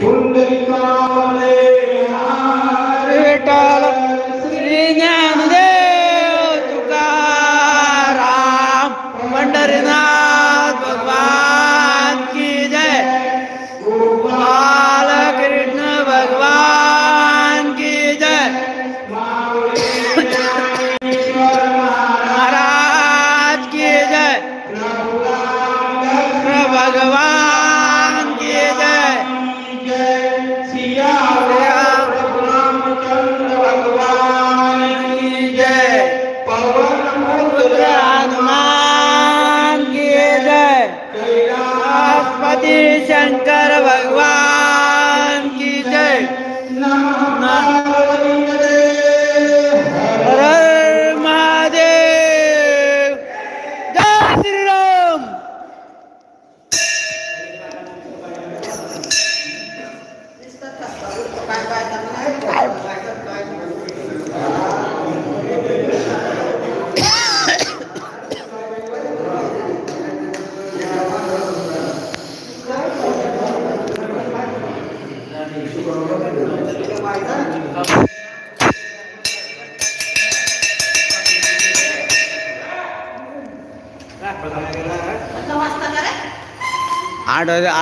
Bundarika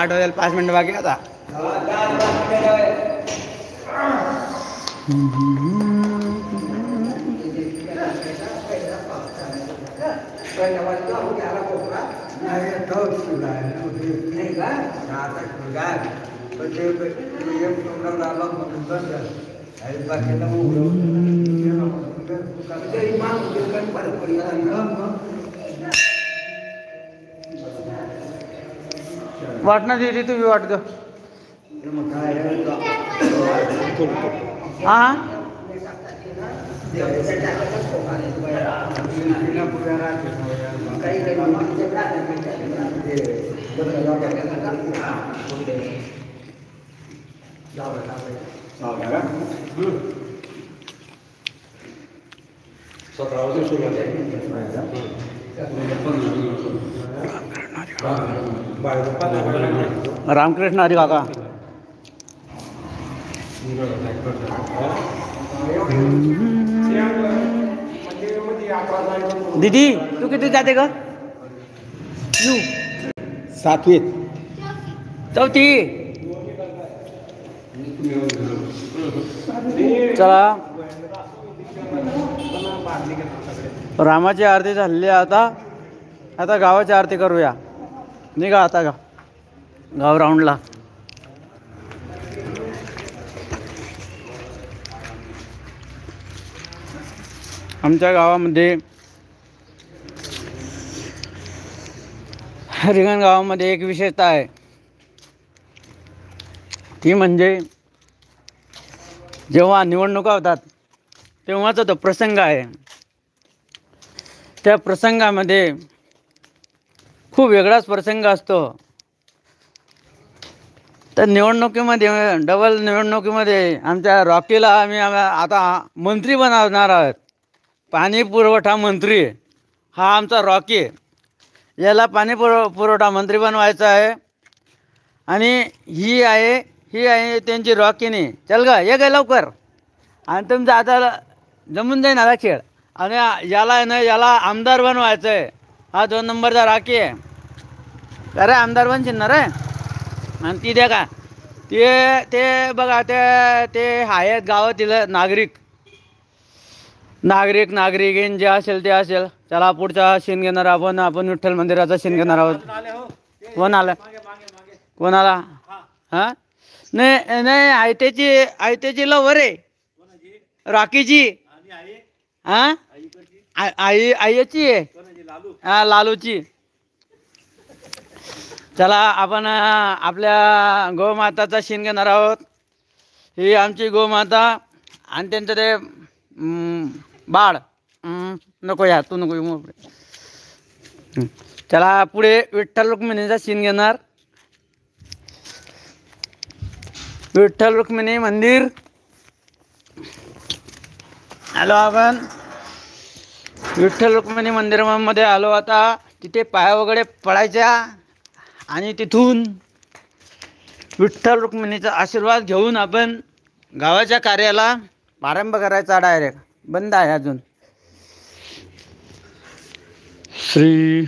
आठ वाजे आठ वाजायला पाच मिनिटं बाकी आता वाटणार दिली तुम्ही वाटतं हा? रामकृष्ण हरी काका. दीदी तू किती जाते ग? यू. सातवीत चौथी. चला. रामाची आरती झाली आता आता गावाची आरती करूया. निघा आता गा गाव राऊंडला. आमच्या गावामध्ये रिंगण गावामध्ये एक विशेषता आहे. ती म्हणजे जेव्हा निवडणुका होतात तेव्हाचा तो प्रसंग आहे. त्या प्रसंगामध्ये खूप वेगळाच प्रसंग असतो. तर निवडणुकीमध्ये डबल निवडणुकीमध्ये आमच्या रॉकीला आम्ही आता मंत्री बनवणार आहोत. पाणी पुरवठा मंत्री हा आमचा रॉकी याला पाणी पुरव पुरवठा मंत्री बनवायचा आहे. आणि ही आहे ही आहे त्यांची रॉकीनी. चल ग ये ग लवकर. आणि तुमचा आता जमून जाईन आता खेळ. आणि याला आहे ना याला आमदार बनवायचं आहे हा दोन नंबरचा राखी आहे. अरे आमदार बनशील ना रे. आणि ती द्या का ते ते बघा ते ते आहेत गावातील नागरिक. नागरिक नागरिकीन जे असेल ते असेल. त्याला पुढचा शिन घेणार आपण. आपण विठ्ठल मंदिराचा शिन घेणार आहोत. कोण आलं? कोण आला? हा? नाही नाही आयत्याची आयत्याची लवर आहे. राखीची. हा? आ- आई आईची? आहे हा लालूची. चला आपण आपल्या गोमाताचा शिन घेणार आहोत. ही आमची गोमाता आणि त्यांचं ते बाळ. नको या तू नको येऊ चला पुढे विठ्ठल रुक्मिणीचा शीण घेणार. विठ्ठल रुक्मिणी मंदिर. आलो आपण विठ्ठल रुक्मिणी मंदिरामध्ये आलो आता. तिथे पाया वगैरे पडायच्या आणि तिथून विठ्ठल रुक्मिणीचा आशीर्वाद घेऊन आपण गावाच्या कार्याला प्रारंभ करायचा डायरेक्ट बंद आहे अजून. Shri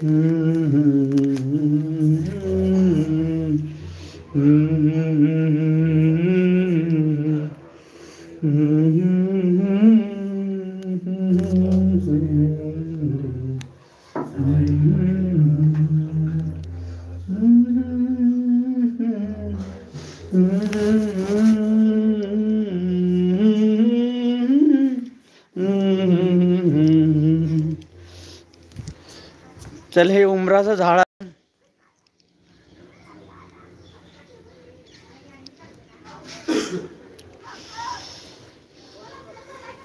Mm-hmm. mm-hmm. mm-hmm. mm-hmm. चल हे उमराचं झाड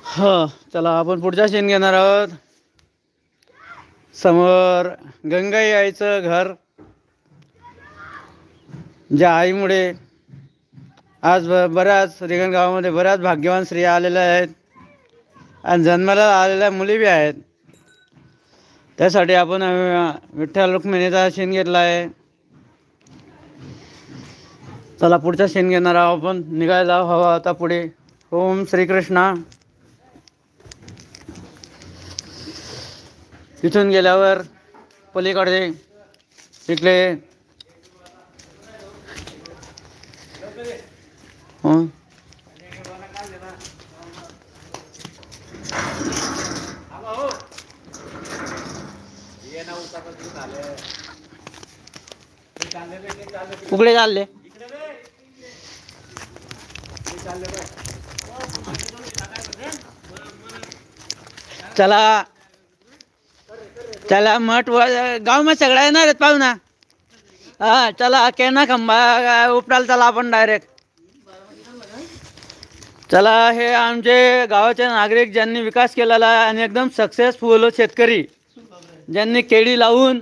हा ह चला आपण पुढच्या शेण घेणार आहोत. समोर गंगाई आईचं घर. ज्या आईमुळे आज बऱ्याच रिगण गावामध्ये बऱ्याच भाग्यवान स्त्रिया आलेल्या आहेत. आणि जन्माला आलेल्या मुली बी आहेत. त्यासाठी आपण विठ्ठल रुक्मिणीचा शेण घेतला आहे चला पुढचा शेण घेणार आहोत आपण. निघायला हवा आता पुढे. ओम श्रीकृष्णा. तिथून गेल्यावर पलीकडे इकडे. कुकडे चालले. चला. चला मठ व गावમાં सगळा येणार आहेत पाहुणा. हा चला केना खंबा उपटाल चला आपण डायरेक्ट चला हे आमचे गावाचे नागरिक ज्यांनी विकास केलेला आहे आणि एकदम सक्सेसफुल शेतकरी. ज्यांनी केळी लावून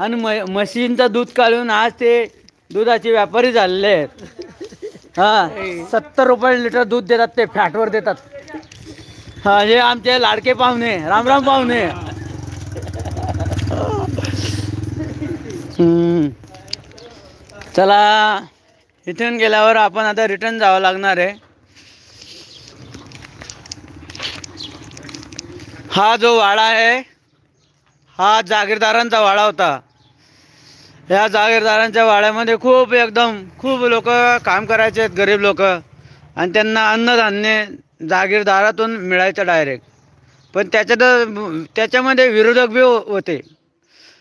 आणि म म्हशींचं दूध काढून आज ते दुधाचे व्यापारी झालेले आहेत. हा सत्तर रुपये लिटर दूध देतात ते फॅटवर देतात. हा हे आमचे लाडके पाहुणे रामराम पाहुणे. हम्म. चला इथून गेल्यावर आपण आता रिटर्न जावं लागणार आहे. हा जो वाडा आहे हा जागीरदारांचा वाडा होता. या जागीरदारांच्या वाड्यामध्ये खूप एकदम खूप लोक काम करायचे आहेत गरीब लोक. आणि त्यांना अन्नधान्य जागीरदारातून मिळायचं डायरेक्ट पण त्याच्यात त्याच्यामध्ये विरोधक बी होते.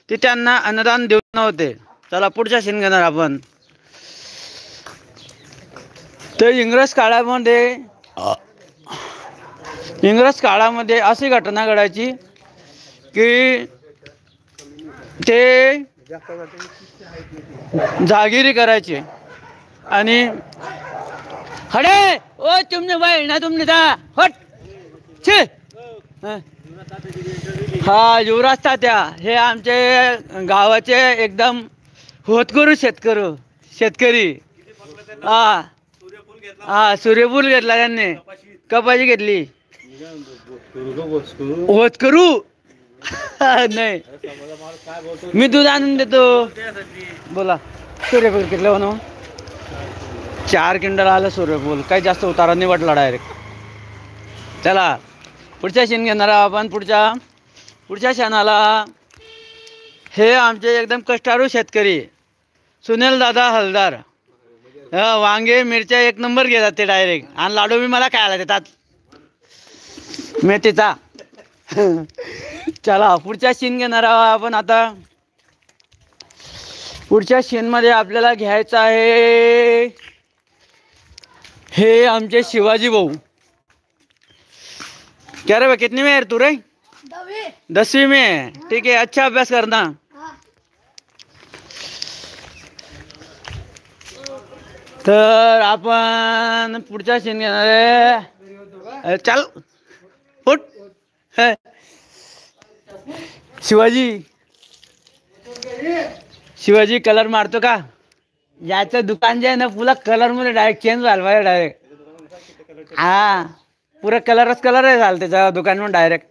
ते त्यांना अन्नदान देऊ नव्हते. चला पुढच्या शिन घेणार आपण. तर इंग्रज काळामध्ये इंग्रज काळामध्ये अशी घटना घडायची की ते जागिरी करायचे. आणि हडे! ओ तुमने बाई ना तुमने जा. हट! छे! हं. हा युवराज तात्या हे आमचे गावाचे एकदम होतकरू शेतकरी शेतकरी. हा. हा सूर्यफूल घेतला त्यांनी. कपाशी घेतली. होतकरू नाही. मी दूध आणून देतो. बोला. सूर्यफूल कितलं म्हणू चार किंडल आलं सूर्यफूल. काही जास्त उतारा नाही वाटला डायरेक्ट चला. पुढच्या शेण घेणार आपण. पुढच्या पुढच्या शेणाला हे आमचे एकदम कष्टारू शेतकरी सुनील दादा हलदार. वांगे मिरच्या एक नंबर घेतात ते डायरेक्ट आणि लाडू बी मला खायला देतात. मेथीचा. चला पुढच्या शीन घेणार आहोत आपण आता. पुढच्या शीनमध्ये आपल्याला घ्यायचं आहे. हे आमचे शिवाजी भाऊ. क्या रे बा कितनी में है तू रे? दसवीं. में ठीक है अच्छा अभ्यास करना. तर आपण पुढच्या शीन घेणार आहे. चल. शिवाजी. शिवाजी कलर मारतो का? याचं दुकान जे आहे ना पुरा कलरमध्ये डायरेक्ट चेंज झालं डायरेक्ट हा. पुरा कलरच कलर आहे झाला त्याच्या दुकानमध्ये डायरेक्ट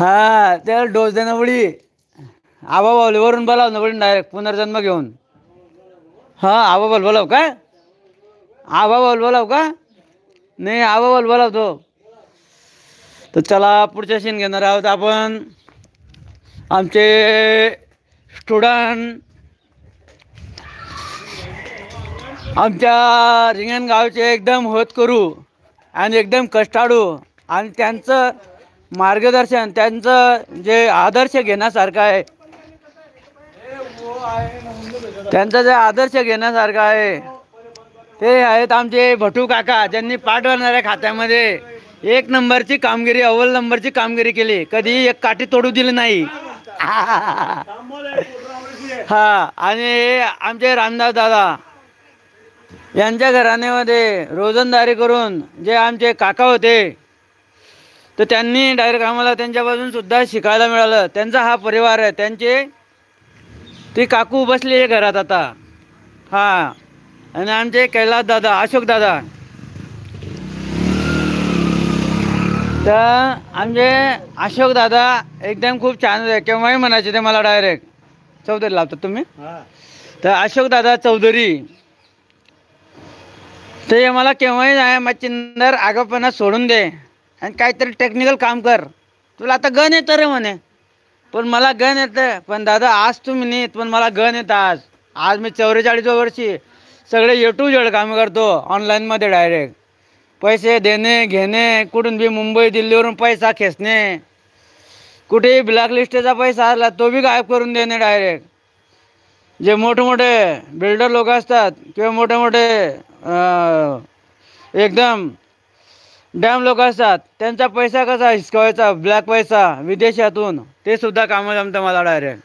हा त्याला डोस देणं पडी आबा बावले वरून बोलाव ना पडी डायरेक्ट पुनर्जन्म घेऊन. हा आबा बोल बोलाव का? आबा बोल बोलाव का? नाही आबा बोल बोलावतो तर चला पुढच्या सीन घेणार आहोत आपण. आमचे स्टुडंट आमच्या रिंगण गावचे एकदम होत करू आणि एकदम कष्टाळू. आणि त्यांचं मार्गदर्शन त्यांचं जे आदर्श घेण्यासारखं आहे. त्यांचा जे आदर्श घेण्यासारखं आहे. ते आहेत आमचे भटू काका ज्यांनी पाठवणाऱ्या खात्यामध्ये एक नंबरची कामगिरी अव्वल नंबरची कामगिरी केली. कधी एक काठी तोडू दिली नाही. हा आणि आमचे रामदास दादा यांच्या घराण्यामध्ये रोजंदारी करून जे आमचे काका होते तर त्यांनी डायरेक्ट आम्हाला त्यांच्यापासून सुद्धा शिकायला मिळालं. त्यांचा हा परिवार आहे. त्यांचे ती काकू बसली आहे घरात आता. हा. आणि आमचे कैलास दादा अशोक दादा. तर आमचे अशोक दादा एकदम खूप छान आहे केव्हाही म्हणायचे ते मला डायरेक्ट चौधरी लावतात तुम्ही? तर अशोक दादा चौधरी. ते मला केव्हाही नाही मच्छिंदर आगापणा सोडून दे. आणि काहीतरी टेक्निकल काम कर. तुला आता गण येतं रे म्हणे. पण मला गण येतं. पण दादा आज तुम्ही नेत पण मला गण येतं आज. आज मी चौवेचाळीस वर्षी. सगळे ए टू जेड काम करतो ऑनलाईनमध्ये डायरेक्ट पैसे देणे घेणे कुठून बी मुंबई दिल्लीवरून पैसा खेचणे. कुठेही ब्लॅकलिस्टचा पैसा आला तो बी गायब करून देणे डायरेक्ट जे मोठे मोठे बिल्डर लोक असतात किंवा मोठे मोठे एकदम डॅम लोक असतात त्यांचा पैसा कसा हिसकवायचा? ब्लॅक पैसा विदेशातून. ते सुद्धा कामं जमतं मला डायरेक्ट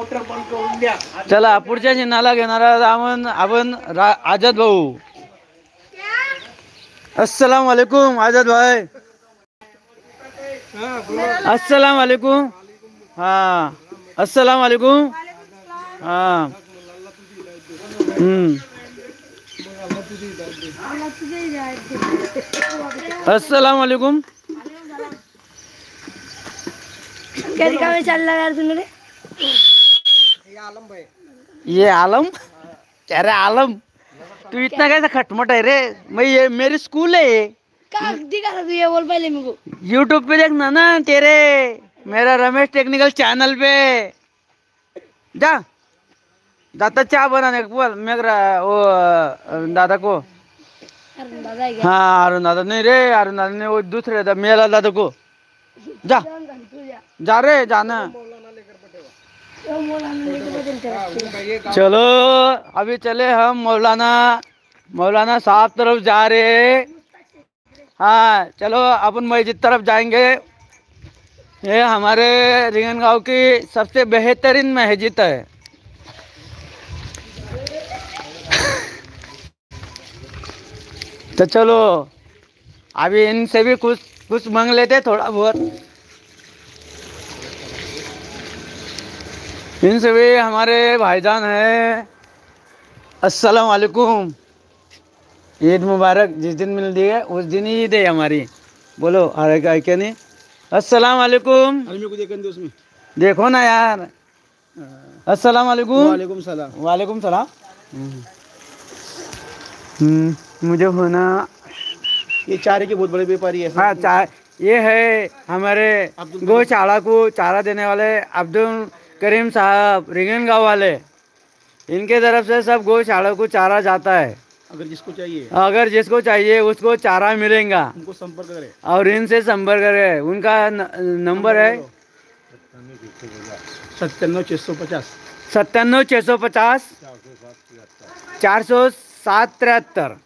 मोटर बंद करून द्या. चला पुढच्या चिन्हाला घेणारा आपण आपण रा आझाद भाऊ. अस्सलाम वालेकुम आझाद भाई. अस्सलाम वालेकुम हाँ अस्सलाम वालेकुम हाँ. हम्म. अस्सलाम वालेकुम क्या रिकामे चाल रहा यार तुमने ये आलम? अरे आलम तू इतना कैसा खटमट है रे? मैं ये मेरी स्कूल है ये। तू ये बोल पहले मेरे को? यूट्यूब पे देखना ना तेरे मेरा रमेश टेक्निकल चैनल पे। जा दादा चाय बनाने को बोल मेरा वो दादा को। है क्या? हाँ अरुण दादा नहीं रे अरुण दादा ने वो दूसरे दादा मेरा दादा को। जा। जा रे जाना। चला, अभी चले हम मौलाना मौलाना साहब तरफ़ जा रहे हाँ। चलो, अपन मस्जिद तरफ़ जाएँगे। ये हमारे रिंगन गाँव की सबसे बेहतरीन मस्जिद है। तो चलो, अभी इनसे भी कुछ कुछ मांग लेते थोड़ा बहुत। इनसे भी हमारे भाईजान हैं। अस्सलाम वालेकुम ईद मुबारक जिस दिन मिलती है उस दिन ही ईद है हमारी। बोलो अरे क्या क्या नहीं? अस्सलाम वालेकुम अरे मेरे को देखने उसमें? देखो ना यार। अस्सलाम वालेकुम वालेकुम सलाम। वालेकुम सलाम। हम्म, मुझे होना ये चारे के बहुत बड़े व्यापारी है। हाँ चा ये है हमारे गौशाला को चारा देने वाले अब्दुल करीम साहब रिंगन गाँव वाले इनके तरफ़ से सब गौशाला को चारा जाता है। अगर जिसको चाहिए। अगर जिसको चाहिए उसको चारा मिलेगा। उनको संपर्क करे। और इनसे संपर्क करें। उनका नंबर है सत्त्याण्णव छः सौ पचास। सत्त्याण्णव छः सौ पचास चार सौ सात तिहत्तर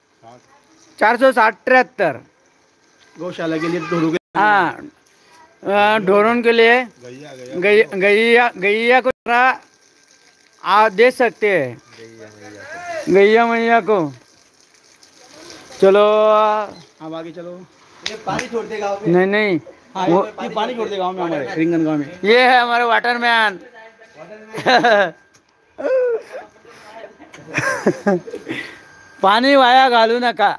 चार सौ साठ तिहत्तर। गौशाला के लिए हाँ ढोरों के लिए गैया को चारा आप दे सकते हैं। गैया मैया को। चलो अब आगे चलो। ये पानी छोड़ दे गाँव नहीं नहीं। हाँ वो- ये पानी छोड़ दे गाँव में हमारे रिंगन गाँव में। ये है हमारे वाटरमैन। पानी वाया घालू नका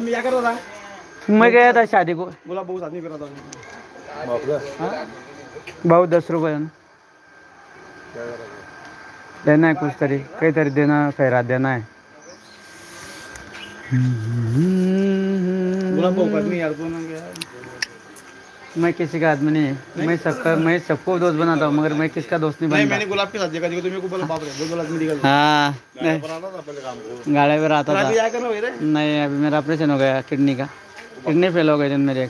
में क्या कर रहा था मैं गया था शादी को बोला बहुत साथ में कर रहा था भाऊ दस रुपये देना है कुछ तरी काही तरी देना खैरात देना है बोला नहीं यार तो ना गया मैं किसी का आदमी नहीं मैं सबका मैं सबको दोस्त बनाता हूँ मगर मैं किसका दोस्त नहीं बनता? मैंने गुलाब के साथ देखा तो मेरे को बोला बाप रे बहुत आदमी दिखा हाँ गाड़ी पे आता था। नहीं अभी मेरा ऑपरेशन हो गया किडनी का। किडनी फेल हो गई थी मेरे।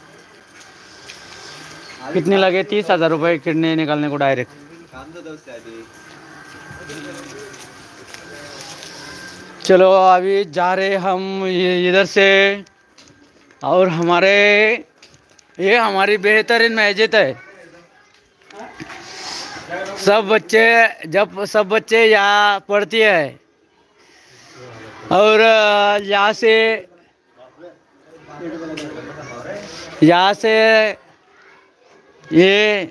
कितनी लगे? तीस हज़ार रुपये किडनी निकालने को डायरेक्ट चलो अभी जा रहे हम इधर से और हमारे ये हमारी बेहतरीन मस्जिद है। सब बच्चे जब सब बच्चे यहाँ पढ़ती है। और यहाँ से यहाँ से ये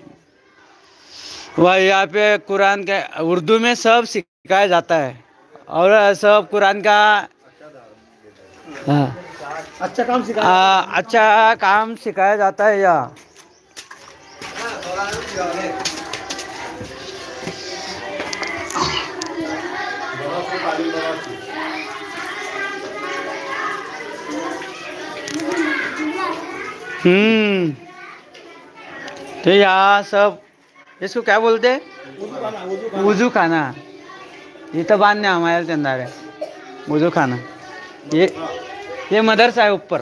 वह यहाँ पे कुरान का उर्दू में सब सिखाया जाता है। और सब कुरान का हाँ, अच्छा काम सिखाया आ, अच्छा काम सिखाया जाता है यहाँ हम्म। तो यहाँ सब इसको क्या बोलते हैं? वज़ू खाना। इथं बांधणे आम्हाला त्यांना आहे वज़ू खाना। ये ये मदरसा है ऊपर।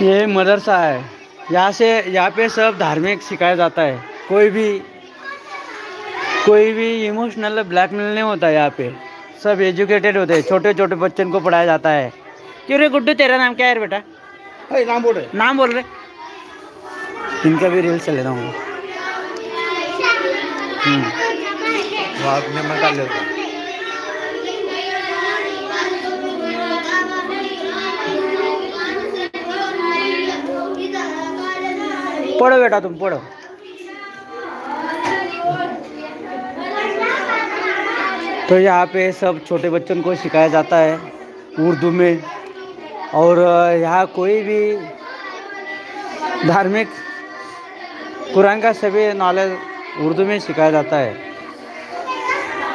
ये मदरसा है। यहाँ से यहाँ पे सब धार्मिक सिखाया जाता है। कोई भी कोई भी इमोशनल ब्लैकमेल नहीं होता यहाँ पे। सब एजुकेटेड होते हैं। छोटे छोटे बच्चों को पढ़ाया जाता है। क्यों रे गुड्डू? तेरा नाम क्या है बेटा? नाम बोल रहे। नाम बोल रहे। इनका भी रील्स चले रहा हूँ। पढ़ो बेटा तुम पढ़ो। तो यहाँ पे सब छोटे बच्चों को सिखाया जाता है उर्दू में। और यहाँ कोई भी धार्मिक कुरान का सभी नॉलेज उर्दू में सिखाया जाता है।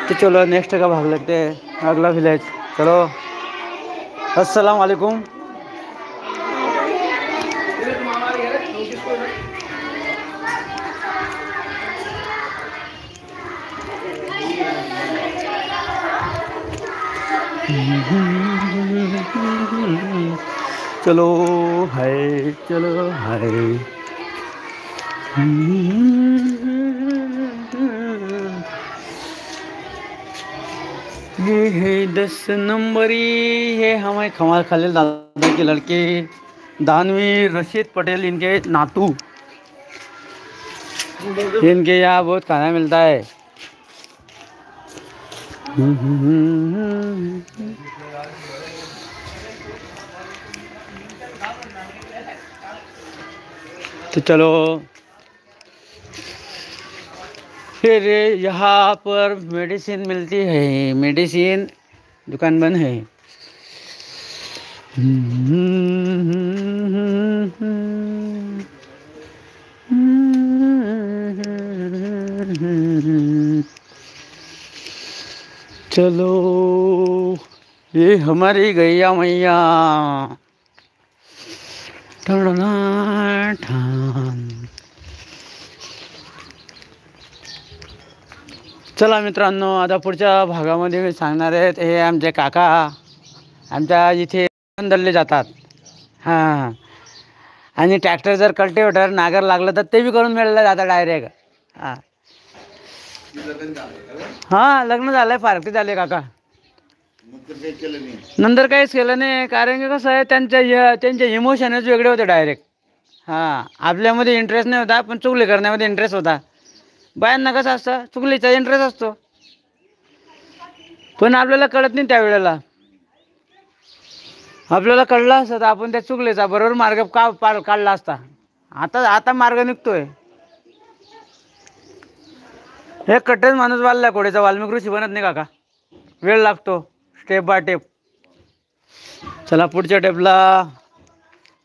तो चलो नेक्स्ट का भाग लेते हैं। अगला विलेज चलो। अस्सलाम वालेकुम चलो है चलो है है दस नंबरी, ये हमारे खमार खालिल दादा के लड़के दानवीर रशीद पटेल, इनके नातू। इनके यहाँ बहुत खाना मिलता है। तो चलो फिर यहाँ पर मेडिसिन मिलती है, मेडिसिन दुकान बंद है। चलो, ये हमारी गैया मैया। ठाण चला मित्रांनो आता पुढच्या भागामध्ये मी सांगणार आहेत हे आमचे काका आमच्या इथे धरले जातात. हां. आणि ट्रॅक्टर जर कल्टिवेटर नागर लागलं तर ते बी करून मिळलं जातं डायरेक्ट हां. हां लग्न झालं आहे फारकती झाले काका. नंतर काहीच केलं नाही कारण की कसं आहे त्यांच्या त्यांचे इमोशनच वेगळे होते डायरेक्ट हां आपल्यामध्ये इंटरेस्ट नाही होता पण चुगली करण्यामध्ये इंटरेस्ट होता. बायांना कसं असतं? चुकलीचा इंटरेस्ट असतो. पण आपल्याला कळत नाही त्यावेळेला आपल्याला कळलं असतं तर आपण त्या चुकलेचा बरोबर मार्ग का पार काढला असता. आता आता मार्ग निघतोय. हे कट्टेच माणूस वाढला कोडेचा वाल्मिक ऋषी बनत नाही काका वेळ लागतो. स्टेप बाय टेप चला पुढच्या टेपला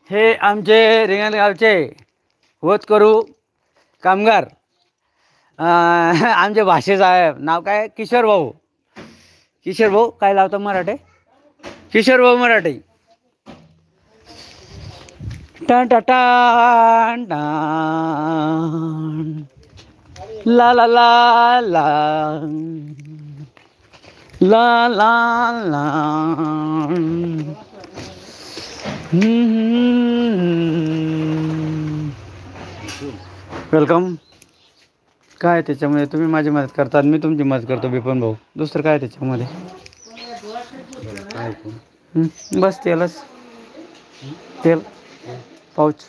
हे आमचे रिंगणगावचे होत करू कामगार. आमचे भाषे साहेब नाव काय? किशोर भाऊ. किशोर भाऊ काय लावतो मराठे? किशोर भाऊ मराठे. टन टा टान ला ला ला ला. ला ला ला. वेलकम. काय त्याच्यामध्ये? तुम्ही माझी मदत करतात मी तुमची मदत करतो बिपन भाऊ. दुसरं काय त्याच्यामध्ये? हं, बस तेलच. तेल. पाऊच.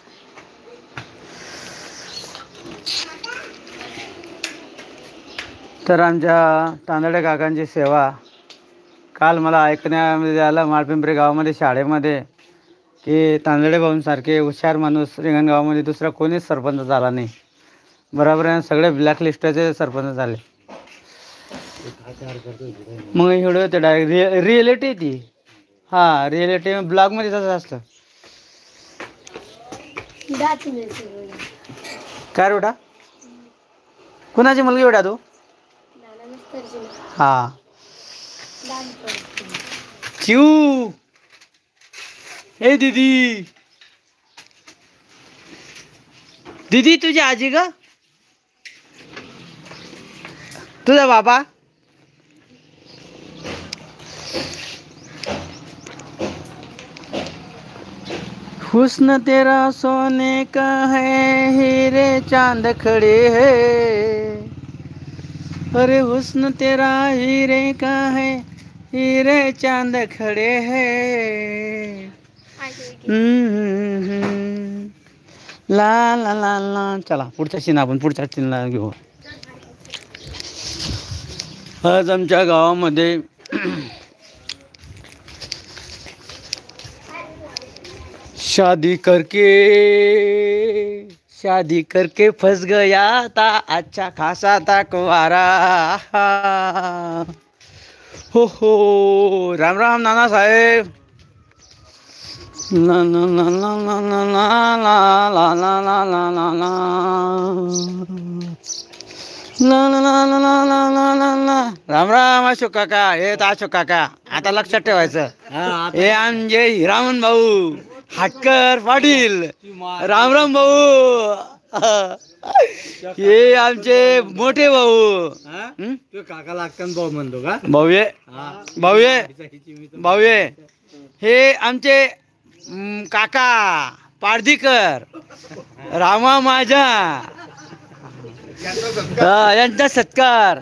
तर आमच्या तांदळे काकांची सेवा काल मला ऐकण्यामध्ये आलं माळपिंपरी गावामध्ये शाळेमध्ये की तांदळे भाऊंसारखे हुशार माणूस रिंगणगावामध्ये दुसरा कोणीच सरपंच झाला नाही. बरोबर आहे. ना? सगळे ब्लॅक लिस्टचे सरपंच झाले. मग एवढं होतं डायरेक्ट रिअ रिअलिटी ती. हां रिअलिटी ब्लॉगमध्ये तसं असतं. काय रे बेटा? कुणाची मुलगी बेटा तू? हा. चिऊ. ए दीदी. दीदी तुझी आजी का तुझा बाबा. हुस्न तेरा सोने का है हीरे चाँद खड़े है। अरे हुस्न तेरा हीरे का है हीरे चाँद खड़े है। हम्म. ला ला ला ला चला पुढच्या सीन आपण पुढच्या सीनला घेऊ. आज आमच्या गावामध्ये शादी करके शादी करके फंस गया था अच्छा खासा था कुवारा हो हो राम राम नाना साहेब ला ला ला ला ला ला ला ला ला ला ला राम राम अशोक काका. हे तर अशोक काका. आता लक्षात ठेवायचं. हे आमचे हिरामन भाऊ. हाटकर पाटील. राम राम भाऊ. हे आमचे मोठे भाऊ. काका लागताना भाऊ म्हणतो का? भाऊये. भाऊये. भाऊये. हे आमचे काका पारधीकर. रामा माझा. हा, यांचा सत्कार.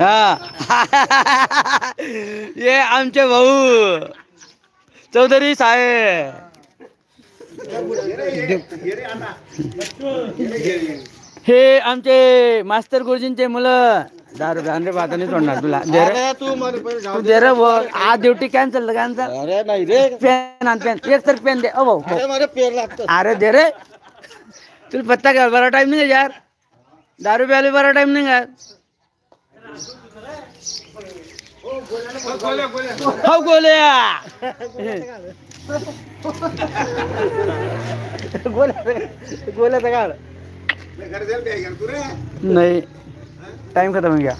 हा. हे आमचे भाऊ. चौधरी साहेब. हे आमचे मास्तर गुरुजींचे मुलं. दारू रे भाताने सोडणार तुला. दे रे. तू दे रे भाऊ. आज ड्युटी कॅन्सल कॅन्सल अरे नाही रे. पेन आण पेन एक तर पेन दे. ओ भाऊ. भाऊ. अरे मला पेर लागतं. अरे दे रे. तुझे पता क्या बड़ा टाइम नहीं है यार। दारू प्याले बड़ा टाइम नहीं है। हाउ गोले गोला नहीं टाइम खत्म हो गया।